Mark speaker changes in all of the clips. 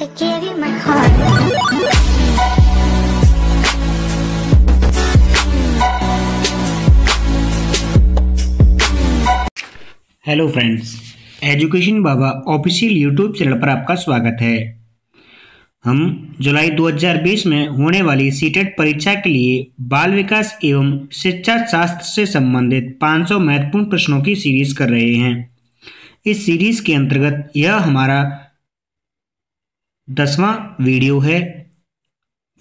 Speaker 1: Hello friends education Baba official YouTube channel पर आपका स्वागत है। हम जुलाई 2020 में होने वाली सीटेट परीक्षा के लिए बाल विकास एवं शिक्षा शास्त्र से संबंधित 500 महत्वपूर्ण प्रश्नों की सीरीज़ कर रहे हैं। इस सीरीज़ के अंतर्गत यह हमारा दसवां वीडियो है।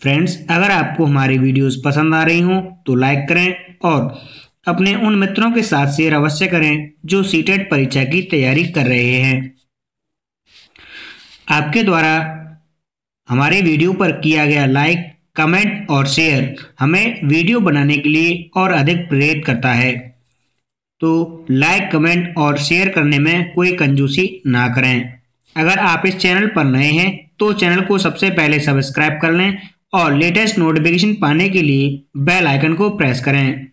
Speaker 1: फ्रेंड्स अगर आपको हमारी वीडियोस पसंद आ रही हों तो लाइक करें और अपने उन मित्रों के साथ शेयर अवश्य करें जो सीटेट परीक्षा की तैयारी कर रहे हैं। आपके द्वारा हमारे वीडियो पर किया गया लाइक कमेंट और शेयर हमें वीडियो बनाने के लिए और अधिक प्रेरित करता है। तो लाइक कमेंट और शेयर करने में कोई कंजूसी ना करें। अगर आप इस चैनल पर नए हैं तो चैनल को सबसे पहले सब्सक्राइब कर लें और लेटेस्ट नोटिफिकेशन पाने के लिए बेल आइकन को प्रेस करें।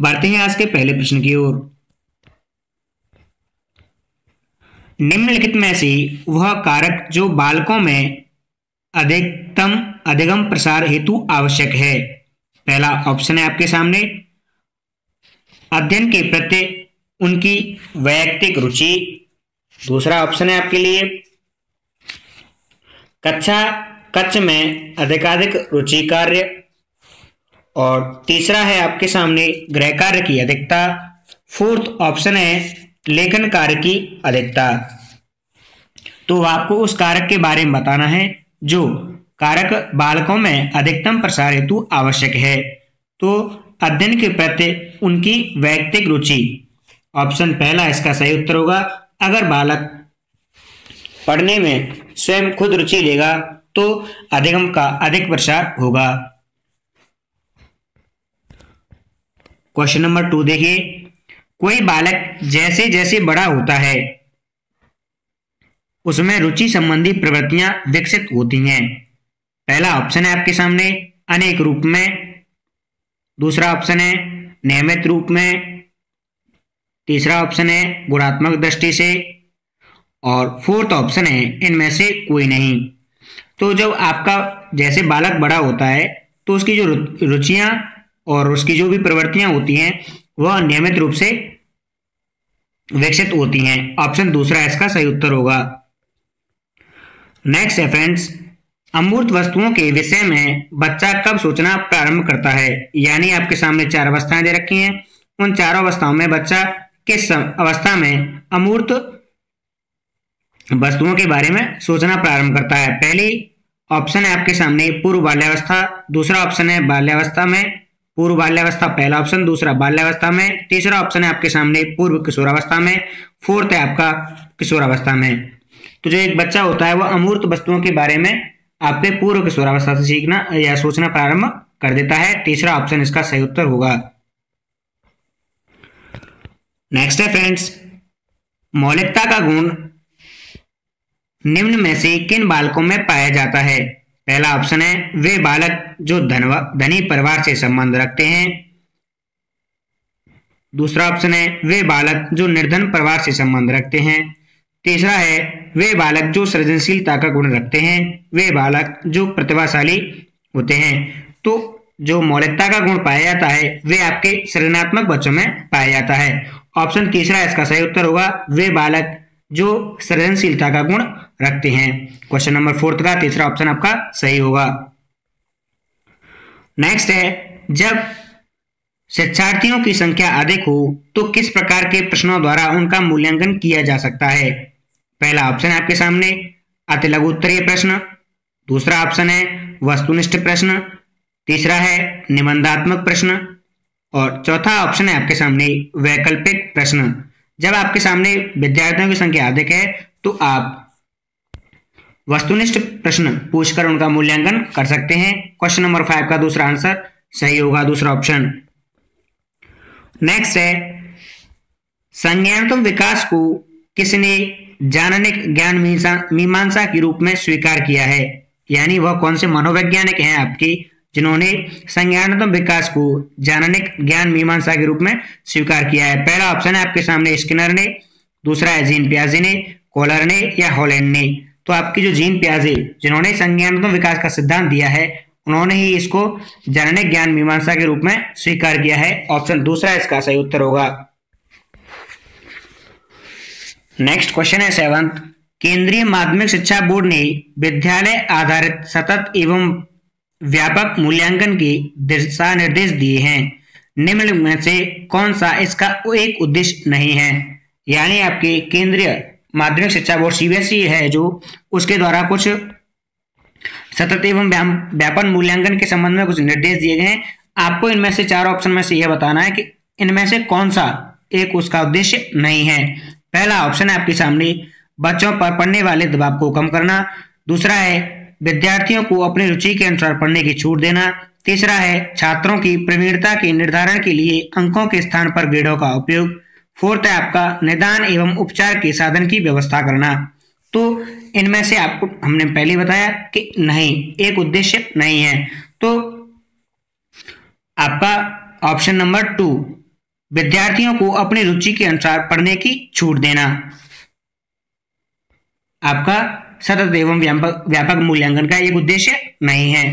Speaker 1: बढ़ते हैं आज के पहले प्रश्न की ओर। निम्नलिखित में से वह कारक जो बालकों में अधिकतम, अधिगम प्रसार हेतु आवश्यक है। पहला ऑप्शन है आपके सामने। अध्ययन के प्रति उनकी वैयक्तिक रुचि। दूसरा ऑप्शन है आपके लिए। कक्षा, कक्ष में अधिकाधिक रुचि कार्य। और तीसरा है आपके सामने गृह कार्य की अधिकता। फोर्थ ऑप्शन है लेखन कार्य की अधिकता। तो आपको उस कारक के बारे में बताना है, जो कारक बालकों में अधिकतम प्रसार हेतु आवश्यक है। तो अध्ययन के प्रति उनकी वैयक्तिक रुचि। ऑप्शन पहला, इसका सही उत्तर होगा, अगर बालक पढ़ने में स्वयं खुद रुचि लेगा तो अधिगम का अधिक प्रसार होगा। क्वेश्चन नंबर टू देखिए। कोई बालक जैसे जैसे बड़ा होता है, उसमें रुचि संबंधी प्रवृत्तियाँ विकसित होती हैं। पहला ऑप्शन है आपके सामने, अनेक रूप में। दूसरा ऑप्शन है, नियमित रूप में। तीसरा ऑप्शन है, गुणात्मक दृष्टि से। और फोर्थ ऑप्शन है, इनमें से कोई नहीं। तो जब आपका जैसे बालक बड़ा होता है तो उसकी जो रुचियाँ और उसकी जो भी प्रवृत्तियाँ होती हैं, वह नियमित रूप से विकसित होती हैं। ऑप्शन दूसरा इसका सही उत्तर होगा। नेक्स्ट है फ्रेंड्स अमूर्त वस्तुओं के विषय में बच्चा कब सोचना प्रारंभ करता है? यानी आपके सामने चार अवस्थाएँ दे रखी हैं। उन चारों अवस्थाओं में बच्चा किस अवस्था में अमूर्त वस्तुओं के बारे में सोचना प्रारंभ करता है। पहली ऑप्शन है आपके सामने पूर्व बाल्यावस्था, दूसरा ऑप्शन है बाल्यावस्था में पूर्व बाल्यावस्था, पहला ऑप्शन, दूसरा बाल्यावस्था में, तीसरा ऑप्शन है आपके सामने पूर्व किशोरावस्था में, फोर्थ है आपका किशोरावस्था में। तो जो एक बच्चा होता है वह अमूर्त वस्तुओं के बारे में आपके पूर्व किशोरावस्था से सीखना या सोचना प्रारंभ कर देता है। तीसरा ऑप्शन इसका सही उत्तर होगा। नेक्स्ट है फ्रेंड्स मौलिकता का गुण निम्न में से किन बालकों में पाया जाता है? पहला ऑप्शन है, वे बालक जो धनवा, धनी परिवार से संबंध रखते हैं। दूसरा ऑप्शन है, वे बालक जो निर्धन परिवार से संबंध रखते हैं। तीसरा है, वे बालक जो सृजनशीलता का गुण रखते हैं। वे बालक जो प्रतिभाशाली होते हैं। तो जो मौलिकता का गुण पाया जाता है, वे आपके सृजनात्मक बच्चों में पाया जाता है। ऑप्शन तीसरा इसका सही उत्तर होगा, वे बालक जो सृजनशीलता का गुण रखते हैं। क्वेश्चन नंबर फोर्थ का तीसरा ऑप्शन आपका सही होगा। नेक्स्ट है, जब शिक्षार्थियों की संख्या अधिक हो तो किस प्रकार के प्रश्नों द्वारा उनका मूल्यांकन किया जा सकता है? पहला ऑप्शन है आपके सामने अति लघु उत्तरीय प्रश्न। दूसरा ऑप्शन है, वस्तुनिष्ठ प्रश्न। तीसरा है, निबंधात्मक प्रश्न। और चौथा ऑप्शन है आपके सामने, वैकल्पिक प्रश्न। जब आपके सामने विद्यार्थियों की संख्या अधिक है तो आप वस्तुनिष्ठ प्रश्न पूछकर उनका मूल्यांकन कर सकते हैं। क्वेश्चन नंबर फाइव का दूसरा आंसर सही होगा, दूसरा ऑप्शन नेक्स्ट है संज्ञानात्मक विकास को किसने जाननिक ज्ञान मीमांसा के रूप में स्वीकार किया है? यानी वह कौन से मनोवैज्ञानिक हैं आपकी, जिन्होंने संज्ञानात्मक विकास को जाननिक ज्ञान मीमांसा के रूप में स्वीकार किया है? पहला ऑप्शन है आपके सामने स्किनर ने, दूसरा है जीन प्याजी ने, कोलर ने या हॉलैंड ने। तो आपकी जो जीन प्याजे, जिन्होंने संज्ञानात्मक विकास का सिद्धांत दिया है, उन्होंने ही इसको जननिक ज्ञान मीमांसा के रूप में स्वीकार किया है। ऑप्शन दूसरा इसका सही उत्तर होगा। नेक्स्ट क्वेश्चन है सेवंथ। केंद्रीय माध्यमिक शिक्षा बोर्ड ने विद्यालय आधारित सतत एवं व्यापक मूल्यांकन के दिशा निर्देश दिए हैं। निम्न में से कौन सा इसका एक उद्देश्य नहीं है? यानी आपके केंद्रीय माध्यमिक शिक्षा बोर्ड सीबीएसई है, जो उसके द्वारा कुछ सतत एवं व्यापन मूल्यांकन के संबंध में कुछ निर्देश दिए गए हैं। आपको इनमें से चार ऑप्शन में से यह बताना है कि इनमें से कौन सा एक उसका उद्देश्य नहीं है। पहला ऑप्शन है आपके सामने, बच्चों पर पढ़ने वाले दबाव को कम करना। दूसरा है, विद्यार्थियों को अपनी रुचि के अनुसार पढ़ने की छूट देना। तीसरा है, छात्रों की प्रवीणता के निर्धारण के लिए अंकों के स्थान पर ग्रेडों का उपयोग। फोर्थ है आपका निदान एवं उपचार के साधन की व्यवस्था करना। तो इनमें से आपको, हमने पहले बताया कि नहीं, एक उद्देश्य नहीं है। तो आपका ऑप्शन नंबर टू, विद्यार्थियों को अपनी रुचि के अनुसार पढ़ने की छूट देना। आपका सतत एवं व्यापक मूल्यांकन का एक उद्देश्य नहीं है।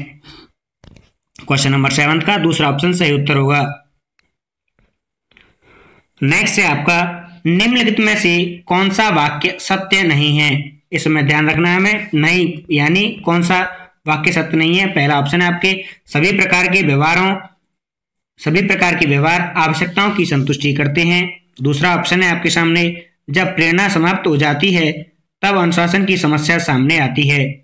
Speaker 1: क्वेश्चन नंबर सेवन का दूसरा ऑप्शन सही उत्तर होगा। नेक्स्ट है आपका, निम्नलिखित में से कौन सा वाक्य सत्य नहीं है? इसमें ध्यान रखना है हमें, नहीं, यानी कौन सा वाक्य सत्य नहीं है? पहला ऑप्शन है आपके, सभी प्रकार के व्यवहारों, सभी प्रकार के व्यवहार आवश्यकताओं की संतुष्टि करते हैं। दूसरा ऑप्शन है आपके सामने, जब प्रेरणा समाप्त हो जाती है, तब अनुशासन की समस्या सामने आती है।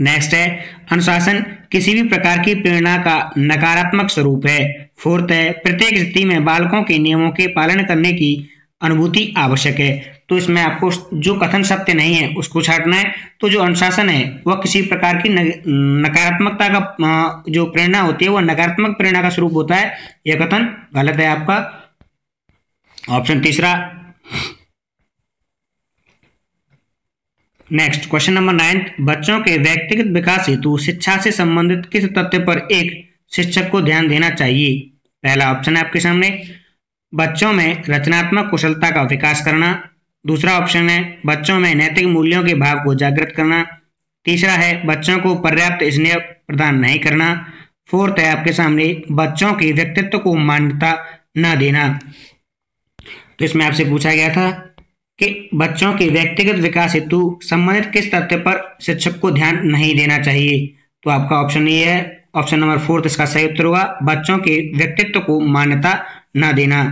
Speaker 1: नेक्स्ट है, अनुशासन किसी भी प्रकार की प्रेरणा का नकारात्मक स्वरूप है। फोर्थ है, प्रत्येक स्थिति में बालकों के नियमों के पालन करने की अनुभूति आवश्यक है। तो इसमें आपको जो कथन सत्य नहीं है, उसको छाटना है। तो जो अनुशासन है, वह किसी प्रकार की नकारात्मकता का जो प्रेरणा होती है, वह नकारात्मक प्रेरणा का स्वरूप होता है। यह कथन गलत है आपका। ऑप्शन तीसरा। Next, question number ninth. बच्चों के व्यक्तिगत विकास हेतु शिक्षा से संबंधित किस तथ्य पर एक शिक्षक को ध्यान देना चाहिए? पहला ऑप्शन है आपके सामने। बच्चों में रचनात्मक कुशलता का विकास करना। दूसरा ऑप्शन है बच्चों में नैतिक मूल्यों के भाव को जागृत करना। तीसरा है बच्चों को पर्याप्त स्नेह प्रदान नहीं करना। फोर्थ है आपके सामने बच्चों के व्यक्तित्व को मान्यता न देना। तो इसमें आपसे पूछा गया था कि बच्चों के व्यक्तिगत विकास हेतु संबंधित किस तथ्य पर शिक्षक को ध्यान नहीं देना चाहिए? तो आपका ऑप्शन ये है ऑप्शन नंबर फोर्थ, इसका सही उत्तर होगा, बच्चों के व्यक्तित्व को मान्यता न देना।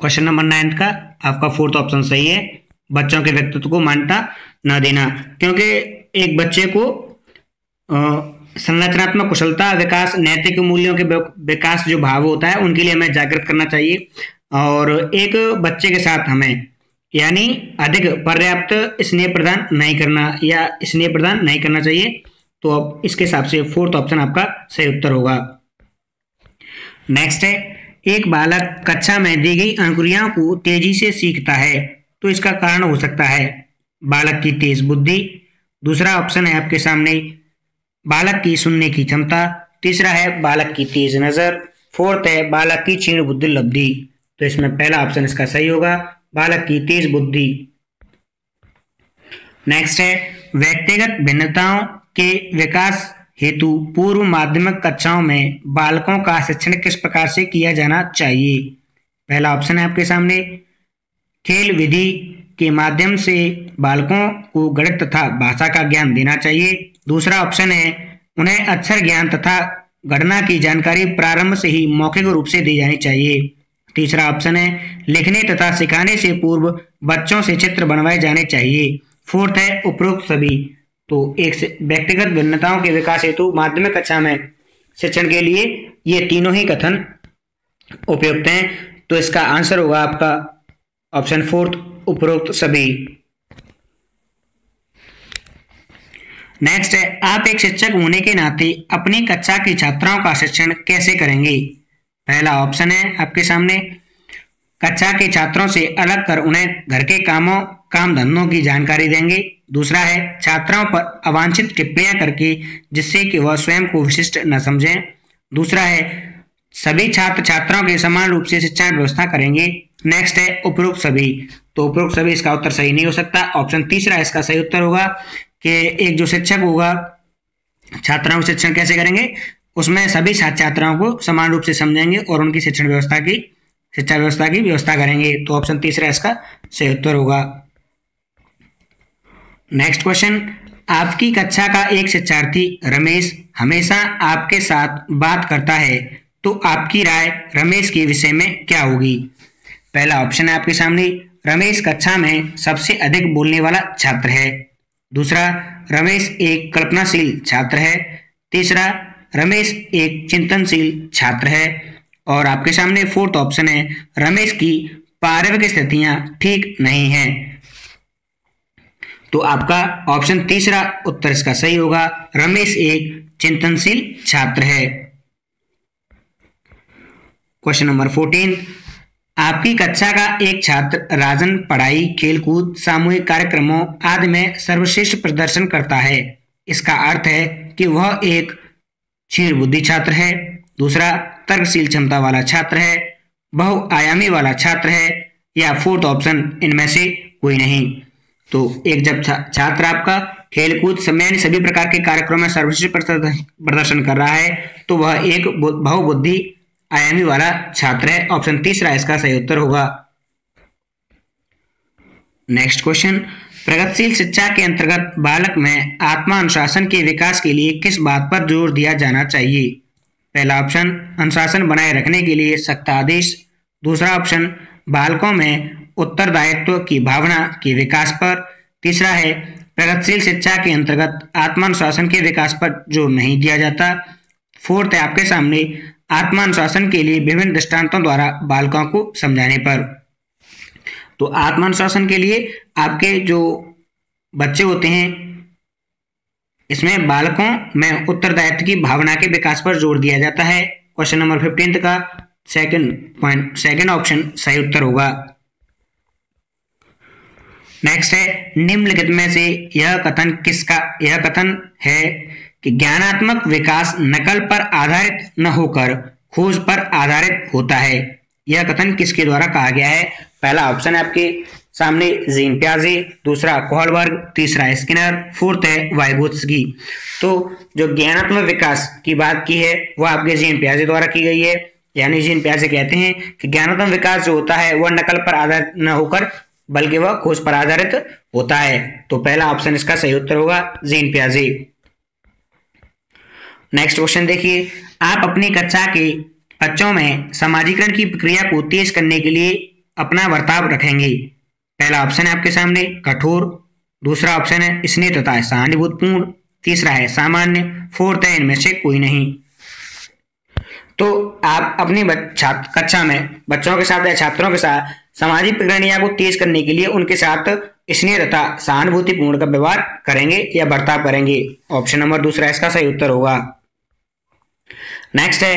Speaker 1: क्वेश्चन नंबर नाइन्थ का, आपका फोर्थ ऑप्शन सही है, बच्चों के व्यक्तित्व को मान्यता न देना, क्योंकि एक बच्चे को संरचनात्मक कुशलता, विकास, नैतिक मूल्यों के विकास जो भाव होता है, उनके लिए हमें जागृत करना चाहिए, और एक बच्चे के साथ हमें यानी अधिक पर्याप्त स्नेह प्रदान नहीं करना या स्नेह प्रदान नहीं करना चाहिए तो अब इसके हिसाब से फोर्थ ऑप्शन आपका सही उत्तर होगा। नेक्स्ट है, एक बालक कक्षा में दी गई अंकुरियाँ को तेज़ी से सीखता है तो इसका कारण हो सकता है बालक की तेज बुद्धि। दूसरा ऑप्शन है आपके सामने, बालक की सुनने की क्षमता। तीसरा है बालक की तेज नज़र। फोर्थ है बालक की क्षीण बुद्धि लब्धि तो इसमें पहला ऑप्शन इसका सही होगा। बालक की तेज बुद्धि। नेक्स्ट है, व्यक्तिगत भिन्नताओं के विकास हेतु पूर्व माध्यमिक कक्षाओं में बालकों का शिक्षण किस प्रकार से किया जाना चाहिए? पहला ऑप्शन है आपके सामने। खेल विधि के माध्यम से बालकों को गणित तथा भाषा का ज्ञान देना चाहिए। दूसरा ऑप्शन है, उन्हें अक्षर ज्ञान तथा गणना की जानकारी प्रारंभ से ही मौखिक रूप से दी जानी चाहिए। तीसरा ऑप्शन है, लिखने तथा सिखाने से पूर्व बच्चों से चित्र बनवाए जाने चाहिए। फोर्थ है, उपरोक्त सभी। तो एक व्यक्तिगत भिन्नताओं के विकास हेतु माध्यमिक कक्षा में शिक्षण के लिए ये तीनों ही कथन उपयुक्त हैं। तो इसका आंसर होगा आपका ऑप्शन फोर्थ, उपरोक्त सभी। नेक्स्ट है, आप एक शिक्षक होने के नाते अपनी कक्षा की छात्राओं का शिक्षण कैसे करेंगे? पहला ऑप्शन है आपके सामने। कक्षा के छात्रों से अलग कर उन्हें घर के कामों, काम धंधों की जानकारी देंगे। दूसरा है, छात्राओं पर अवांछित टिप्पणियाँ करके, जिससे कि वह स्वयं को विशिष्ट न समझें। दूसरा है, सभी छात्र छात्राओं के समान रूप से शिक्षा व्यवस्था करेंगे। नेक्स्ट है, उपरोक्त सभी। तो उपरोक्त सभी, इसका उत्तर सही नहीं हो सकता। ऑप्शन तीसरा, इसका सही उत्तर होगा कि एक जो शिक्षक होगा, छात्राओं शिक्षण कैसे करेंगे? उसमें सभी छात्र छात्राओं को समान रूप से समझेंगे और उनकी शिक्षण व्यवस्था की, शिक्षा व्यवस्था की व्यवस्था करेंगे। तो ऑप्शन तीसरा इसका सही उत्तर होगा। नेक्स्ट क्वेश्चन आपकी कक्षा का एक शिक्षार्थी रमेश हमेशा आपके साथ बात करता है तो आपकी राय रमेश के विषय में क्या होगी? पहला ऑप्शन है आपके सामने, रमेश कक्षा में सबसे अधिक बोलने वाला छात्र है। दूसरा, रमेश एक कल्पनाशील छात्र है। तीसरा रमेश एक चिंतनशील छात्र है और आपके सामने फोर्थ ऑप्शन है। रमेश की पारिवारिक स्थितियाँ ठीक नहीं है। तो आपका ऑप्शन तीसरा उत्तर इसका सही होगा। रमेश एक चिंतनशील छात्र है। क्वेश्चन नंबर फोर्टीन आपकी कक्षा का एक छात्र राजन पढ़ाई, खेलकूद, सामूहिक कार्यक्रमों आदि में सर्वश्रेष्ठ प्रदर्शन करता है। इसका अर्थ है कि वह एक क्षीण बुद्धि छात्र है। दूसरा, तर्कशील क्षमता वाला छात्र है। बहुआयामी वाला छात्र है, या फोर्थ ऑप्शन इनमें से कोई नहीं। तो एक जब छात्र आपका खेलकूद समय सभी प्रकार के कार्यक्रम में सर्वश्रेष्ठ प्रदर्शन कर रहा है तो वह एक बहुबुद्धि आयामी वाला छात्र है। ऑप्शन तीसरा, इसका सही उत्तर होगा। नेक्स्ट क्वेश्चन प्रगतिशील शिक्षा के अंतर्गत बालक में आत्मा अनुशासन के विकास के लिए किस बात पर ज़ोर दिया जाना चाहिए? पहला ऑप्शन, अनुशासन बनाए रखने के लिए सख्त आदेश। दूसरा ऑप्शन, बालकों में उत्तरदायित्व की भावना के विकास पर। तीसरा है, प्रगतिशील शिक्षा के अंतर्गत आत्मानुशासन के विकास पर ज़ोर नहीं दिया जाता। फोर्थ है, आपके सामने आत्मानुशासन के लिए विभिन्न दृष्टांतों द्वारा बालकों को समझाने पर। तो आत्मानुशासन के लिए आपके जो बच्चे होते हैं, इसमें बालकों में उत्तरदायित्व की भावना के विकास पर ज़ोर दिया जाता है। क्वेश्चन नंबर फिफ्टींथ का सेकंड पॉइंट सेकंड ऑप्शन सही उत्तर होगा। नेक्स्ट है, निम्नलिखित में से यह कथन किसका, यह कथन है कि ज्ञानात्मक विकास नकल पर आधारित न होकर खोज पर आधारित होता है। यह कथन किसके द्वारा कहा गया है? पहला ऑप्शन है आपके सामने जीन प्याजे दूसरा कोहलवर्ग तीसरा स्किनर फोर्थ है वाइगोत्सकी तो जो ज्ञानात्मक विकास की बात की है, वह आपके जीन प्याजे द्वारा की गई है। यानी जीन प्याजे कहते हैं कि ज्ञानात्मक विकास जो होता है, वह नकल पर आधारित न होकर, बल्कि वह खोज पर आधारित होता है। तो पहला ऑप्शन इसका सही उत्तर होगा जीन प्याजे नेक्स्ट क्वेश्चन देखिए, आप अपनी कक्षा के बच्चों में समाजीकरण की प्रक्रिया को तेज करने के लिए अपना बर्ताव रखेंगे। पहला ऑप्शन है आपके सामने, कठोर। दूसरा ऑप्शन है स्नेह तथा सहानुभूतपूर्ण तीसरा है सामान्य। फोर्थ है इनमें से कोई नहीं। तो आप अपनी कक्षा में बच्चों के साथ या छात्रों के साथ सामाजिक प्रक्रिया को तेज करने के लिए उनके साथ स्नेह तथा सहानुभूतिपूर्ण का व्यवहार करेंगे या बर्ताव करेंगे। ऑप्शन नंबर दूसरा इसका सही उत्तर होगा। नेक्स्ट है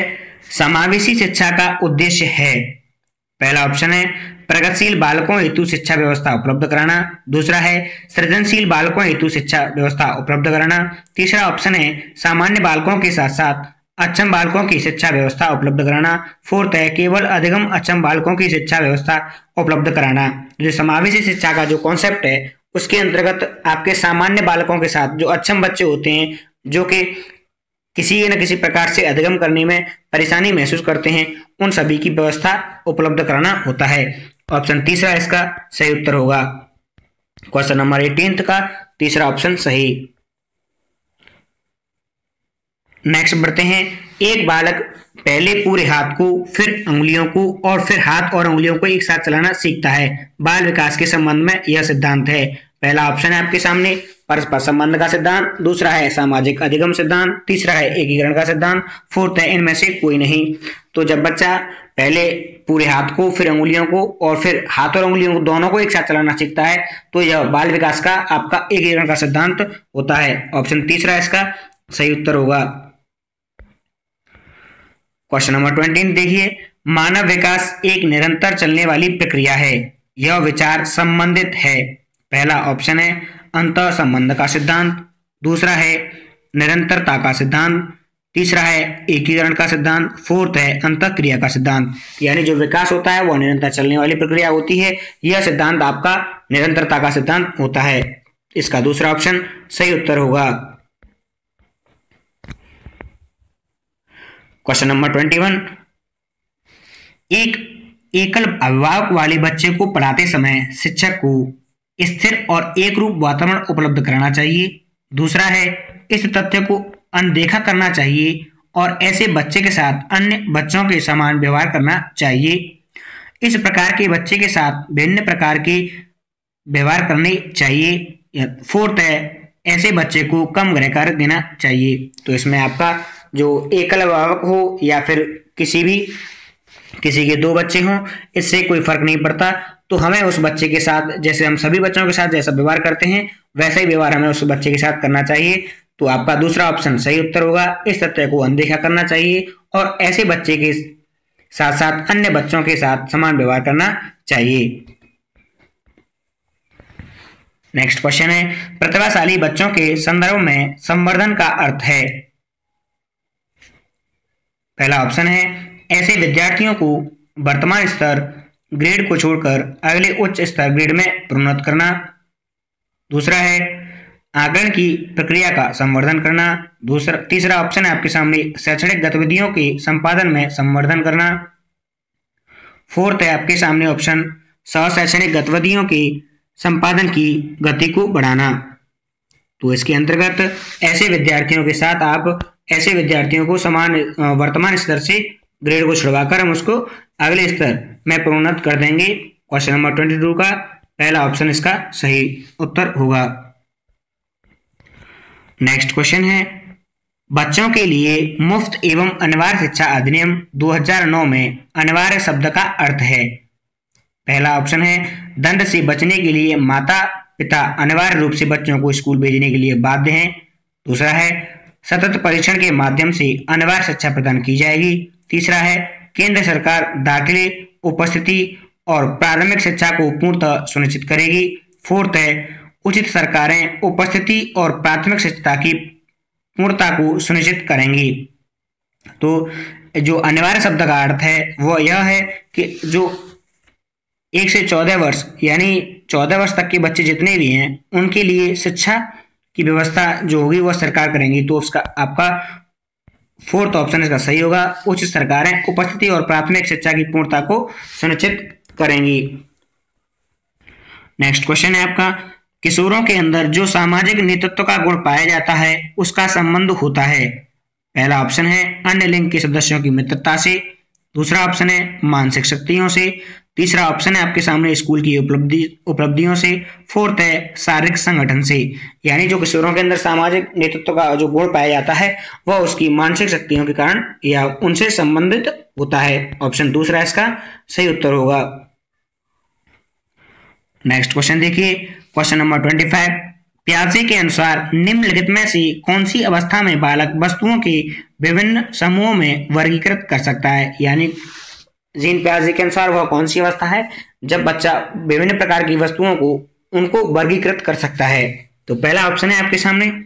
Speaker 1: समावेशी शिक्षा का उद्देश्य है। पहला ऑप्शन है प्रगतिशील बालकों हेतु शिक्षा व्यवस्था उपलब्ध कराना। दूसरा है सृजनशील बालकों हेतु शिक्षा व्यवस्था उपलब्ध कराना। तीसरा ऑप्शन है सामान्य बालकों के साथ साथ अक्षम बालकों की शिक्षा व्यवस्था उपलब्ध कराना। फोर्थ है केवल अधिगम अक्षम बालकों की शिक्षा व्यवस्था उपलब्ध कराना। जो समावेशी शिक्षा का जो कॉन्सेप्ट है, उसके अंतर्गत आपके सामान्य बालकों के साथ जो अक्षम बच्चे होते हैं, जो कि किसी न किसी प्रकार से अधिगम करने में परेशानी महसूस करते हैं, उन सभी की व्यवस्था उपलब्ध कराना होता है। ऑप्शन तीसरा इसका सही उत्तर होगा। क्वेश्चन नंबर एटीन का तीसरा ऑप्शन सही। नेक्स्ट बढ़ते हैं। एक बालक पहले पूरे हाथ को, फिर उंगलियों को और फिर हाथ और उंगलियों को एक साथ चलाना सीखता है। बाल विकास के संबंध में यह सिद्धांत है। पहला ऑप्शन है आपके सामने। परस्पर संबंध का सिद्धांत, दूसरा है सामाजिक अधिगम सिद्धांत, तीसरा है एकीकरण का सिद्धांत, फोर्थ है इनमें से कोई नहीं। तो जब बच्चा पहले पूरे हाथ को, फिर उंगलियों को और फिर हाथ और उंगलियों को दोनों को एक साथ चलाना सीखता है तो यह बाल विकास का आपका एकीकरण का सिद्धांत होता है। ऑप्शन तीसरा इसका, सही उत्तर होगा। क्वेश्चन नंबर ट्वेंटी देखिए, मानव विकास एक निरंतर चलने वाली प्रक्रिया है, यह विचार संबंधित है। पहला ऑप्शन है अंत संबंध का सिद्धांत, दूसरा है निरंतरता का सिद्धांत, तीसरा है एकीकरण का सिद्धांत, फोर्थ है अंत क्रिया का सिद्धांत। यानी जो विकास होता है, वो निरंतर चलने वाली प्रक्रिया होती है। यह सिद्धांत आपका निरंतरता का सिद्धांत होता है। इसका दूसरा ऑप्शन सही उत्तर होगा। Question number twenty one. एक एकल अभिभावक वाले बच्चे को पढ़ाते समय शिक्षक को स्थिर और एक रूप वातावरण उपलब्ध कराना चाहिए। दूसरा है, इस तथ्य को अनदेखा करना चाहिए और ऐसे बच्चे के साथ, अन्य बच्चों के समान व्यवहार करना चाहिए। इस प्रकार के बच्चे के साथ भिन्न प्रकार के व्यवहार करने चाहिए। फोर्थ है, ऐसे बच्चे को कम गृह कार्य देना चाहिए। तो इसमें आपका जो एकल अभिभावक हो या फिर किसी भी किसी के दो बच्चे हों, इससे कोई फ़र्क नहीं पड़ता। तो हमें उस बच्चे के साथ, जैसे हम सभी बच्चों के साथ जैसा व्यवहार करते हैं, वैसा ही व्यवहार हमें उस बच्चे के साथ करना चाहिए। तो आपका दूसरा ऑप्शन सही उत्तर होगा। इस तथ्य को अनदेखा करना चाहिए और ऐसे बच्चे के साथ साथ अन्य बच्चों के साथ समान व्यवहार करना चाहिए। नेक्स्ट क्वेश्चन है, प्रतिभाशाली बच्चों के संदर्भ में संवर्धन का अर्थ है। पहला ऑप्शन है ऐसे विद्यार्थियों को वर्तमान स्तर ग्रेड को छोड़कर अगले उच्च स्तर ग्रेड में प्रोन्नत करना। दूसरा है आकलन की प्रक्रिया का संवर्धन करना। दूसरा, तीसरा ऑप्शन है आपके सामने शैक्षणिक गतिविधियों के संपादन में संवर्धन करना। फोर्थ है आपके सामने ऑप्शन शैक्षणिक गतिविधियों के संपादन की गति को बढ़ाना। तो इसके अंतर्गत ऐसे विद्यार्थियों के साथ आप ऐसे विद्यार्थियों को समान वर्तमान स्तर से ग्रेड को छुड़वाकर हम उसको अगले स्तर में प्रोन्नत कर देंगे। क्वेश्चन नंबर ट्वेंटी टू का पहला ऑप्शन इसका सही उत्तर होगा। नेक्स्ट क्वेश्चन है। बच्चों के लिए मुफ़्त एवं अनिवार्य शिक्षा अधिनियम 2009 में अनिवार्य शब्द का अर्थ है। पहला ऑप्शन है, दंड से बचने के लिए माता, पिता अनिवार्य रूप से बच्चों को स्कूल भेजने के लिए बाध्य हैं। दूसरा है, सतत परीक्षण के माध्यम से अनिवार्य शिक्षा प्रदान की जाएगी। तीसरा है, केंद्र सरकार दाखिले, उपस्थिति और प्राथमिक शिक्षा को पूर्णतः सुनिश्चित करेगी। फोर्थ है, उचित सरकारें उपस्थिति और प्राथमिक शिक्षा की पूर्णता को सुनिश्चित करेंगी। तो जो अनिवार्य शब्द का अर्थ है, वह यह है कि जो एक से चौदह वर्ष, यानी चौदह वर्ष तक के बच्चे जितने भी हैं, उनके लिए शिक्षा की व्यवस्था जो होगी, वह सरकार करेंगी। तो उसका आपका फोर्थ ऑप्शन इसका सही होगा। उच्च सरकारें उपस्थिति और प्राथमिक शिक्षा की पूर्णता को सुनिश्चित करेंगी। नेक्स्ट क्वेश्चन है आपका। किशोरों के अंदर जो सामाजिक नेतृत्व का गुण पाया जाता है, उसका संबंध होता है। पहला ऑप्शन है अन्य लिंग के सदस्यों की मित्रता से। दूसरा ऑप्शन है मानसिक शक्तियों से। तीसरा ऑप्शन है आपके सामने स्कूल की उपलब्धि, उपलब्धियों से। फोर्थ है शारीरिक संगठन से। यानी जो किशोरों के अंदर सामाजिक नेतृत्व का जो गुण पाया जाता है, वह उसकी मानसिक शक्तियों के कारण या उनसे संबंधित होता है। ऑप्शन दूसरा इसका, सही उत्तर होगा। नेक्स्ट क्वेश्चन देखिए। Question number twenty five. प्याजे के अनुसार निम्नलिखित में से कौन सी अवस्था में बालक वस्तुओं के विभिन्न समूहों में वर्गीकृत कर सकता है? यानी जीन प्याजे के अनुसार वह कौन सी अवस्था है? जब बच्चा विभिन्न प्रकार की वस्तुओं को, उनको वर्गीकृत कर सकता है। तो पहला ऑप्शन है आपके सामने।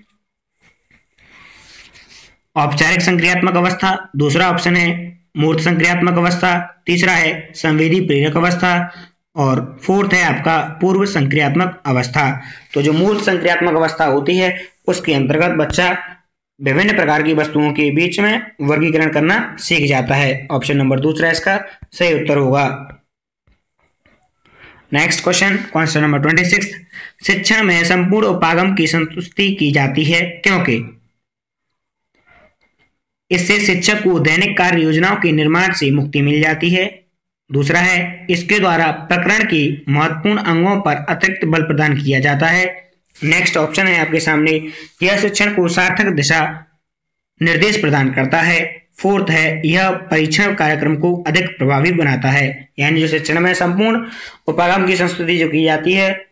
Speaker 1: औपचारिक संक्रियात्मक अवस्था। दूसरा ऑप्शन है मूर्त संक्रियात्मक अवस्था। तीसरा है संवेदी प्रेरक अवस्था। और फोर्थ है आपका पूर्व संक्रियात्मक अवस्था। तो जो मूर्त संक्रियात्मक अवस्था होती है, उसके अंतर्गत बच्चा विभिन्न प्रकार की वस्तुओं के बीच में वर्गीकरण करना सीख जाता है। ऑप्शन नंबर दूसरा इसका सही उत्तर होगा। Next question question number twenty six शिक्षण में संपूर्ण उपागम की संतुष्टि की जाती है क्योंकि इससे शिक्षक को दैनिक कार्य योजनाओं के निर्माण से मुक्ति मिल जाती है। दूसरा है, इसके द्वारा प्रकरण के महत्वपूर्ण अंगों पर अतिरिक्त बल प्रदान किया जाता है। नेक्स्ट ऑप्शन है आपके सामने। यह शिक्षण को सार्थक दिशा निर्देश प्रदान करता है। फोर्थ है, यह परीक्षण कार्यक्रम को अधिक प्रभावी बनाता है। यानी जो शिक्षण में संपूर्ण उपागम की संस्कृति जो की जाती है,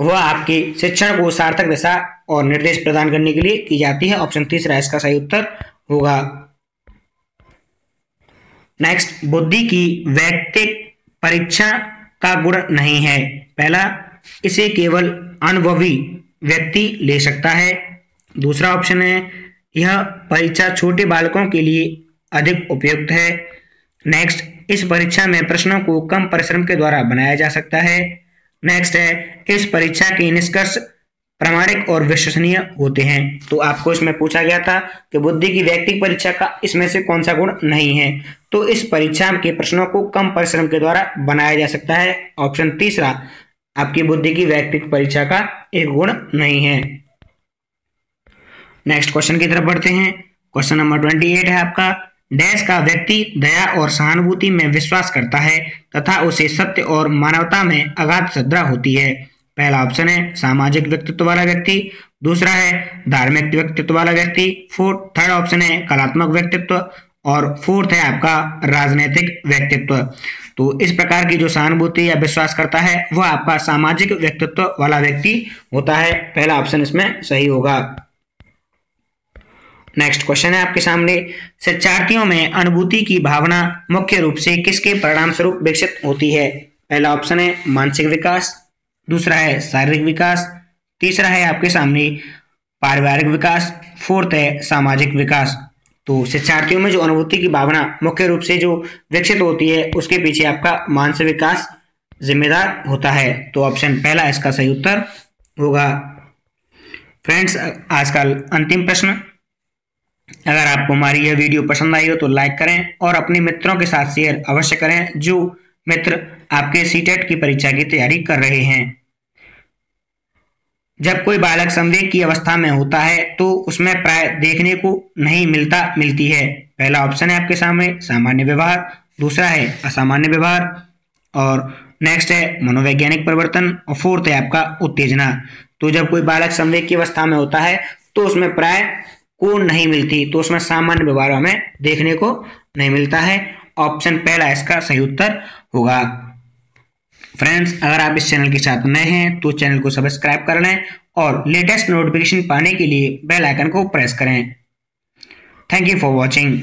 Speaker 1: वह आपके शिक्षण को सार्थक दिशा और निर्देश प्रदान करने के लिए की जाती है। ऑप्शन तीसरा इसका सही उत्तर होगा। नेक्स्ट बुद्धि की वैयक्तिक परीक्षा का गुण नहीं है। पहला, इसे केवल अनुभवी व्यक्ति ले सकता है। दूसरा ऑप्शन है, यह परीक्षा छोटे बालकों के लिए अधिक उपयुक्त है। नेक्स्ट इस परीक्षा में प्रश्नों को कम परिश्रम के द्वारा बनाया जा सकता है। नेक्स्ट है, इस परीक्षा के निष्कर्ष प्रामाणिक और विश्वसनीय होते हैं। तो आपको इसमें पूछा गया था कि बुद्धि की व्यक्तिक परीक्षा का इसमें से कौन सा गुण नहीं है। तो इस परीक्षा के प्रश्नों को कम परिश्रम के द्वारा बनाया जा सकता है। ऑप्शन तीसरा आपकी बुद्धि की व्यक्तिक परीक्षा का एक गुण नहीं है। नेक्स्ट क्वेश्चन की तरफ़ बढ़ते हैं। क्वेश्चन नंबर ट्वेंटी एट है आपका। डैश का व्यक्ति, दया और सहानुभूति में विश्वास करता है तथा उसे सत्य और मानवता में अगाध श्रद्धा होती है। पहला ऑप्शन है सामाजिक व्यक्तित्व वाला व्यक्ति। दूसरा है धार्मिक व्यक्तित्व वाला व्यक्ति। फोर्थ थर्ड ऑप्शन है कलात्मक व्यक्तित्व। और फोर्थ है आपका राजनीतिक व्यक्तित्व। तो इस प्रकार की जो सहानुभूति या विश्वास करता है, वह आपका सामाजिक व्यक्तित्व वाला व्यक्ति होता है। पहला ऑप्शन इसमें सही होगा। नेक्स्ट क्वेश्चन है आपके सामने। शिक्षार्थियों में अनुभूति की भावना मुख्य रूप से किसके परिणाम स्वरूप विकसित होती है? पहला ऑप्शन है मानसिक विकास, दूसरा है शारीरिक विकास, तीसरा है आपके सामने पारिवारिक विकास, फोर्थ है सामाजिक विकास। तो शिक्षार्थियों में जो अनुभूति की भावना मुख्य रूप से जो विकसित होती है, उसके पीछे आपका मानसिक विकास जिम्मेदार होता है। तो ऑप्शन पहला, इसका सही उत्तर होगा। फ्रेंड्स आजकल अंतिम प्रश्न। अगर आपको हमारी यह वीडियो पसंद आई हो तो लाइक करें और अपने मित्रों के साथ शेयर अवश्य करें जो मित्र आपके सीटेट की परीक्षा की तैयारी कर रहे हैं। जब कोई बालक संवेग की अवस्था में होता है तो उसमें प्राय देखने को नहीं मिलता, मिलती है। पहला ऑप्शन है आपके सामने, सामान्य व्यवहार। दूसरा है, असामान्य व्यवहार। और नेक्स्ट है, मनोवैज्ञानिक परिवर्तन। और फोर्थ है आपका, उत्तेजना। तो जब कोई बालक संवेग की अवस्था में होता है तो उसमें प्राय को नहीं मिलती। तो उसमें सामान्य व्यवहार हमें देखने को नहीं मिलता है। ऑप्शन पहला इसका, सही उत्तर होगा। फ्रेंड्स अगर आप इस चैनल के साथ नए हैं तो चैनल को सब्सक्राइब कर लें और लेटेस्ट नोटिफिकेशन पाने के लिए बेल आइकन को प्रेस करें। Thank you for watching